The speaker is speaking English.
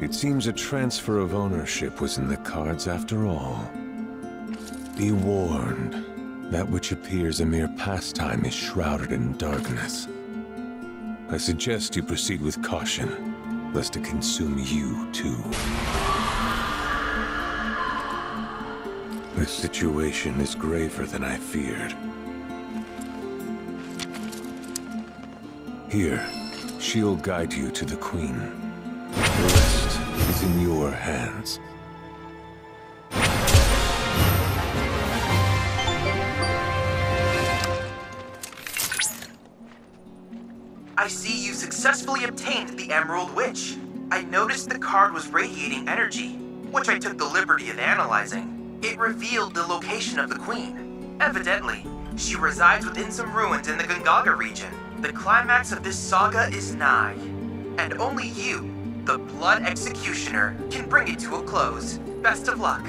It seems a transfer of ownership was in the cards after all. Be warned. That which appears a mere pastime is shrouded in darkness. I suggest you proceed with caution, lest it consume you too. The situation is graver than I feared. Here, she'll guide you to the Queen. In your hands. I see you successfully obtained the Emerald Witch. I noticed the card was radiating energy, which I took the liberty of analyzing. It revealed the location of the Queen. Evidently, she resides within some ruins in the Gongaga region. The climax of this saga is nigh, and only you, the Blood Executioner, can bring it to a close. Best of luck.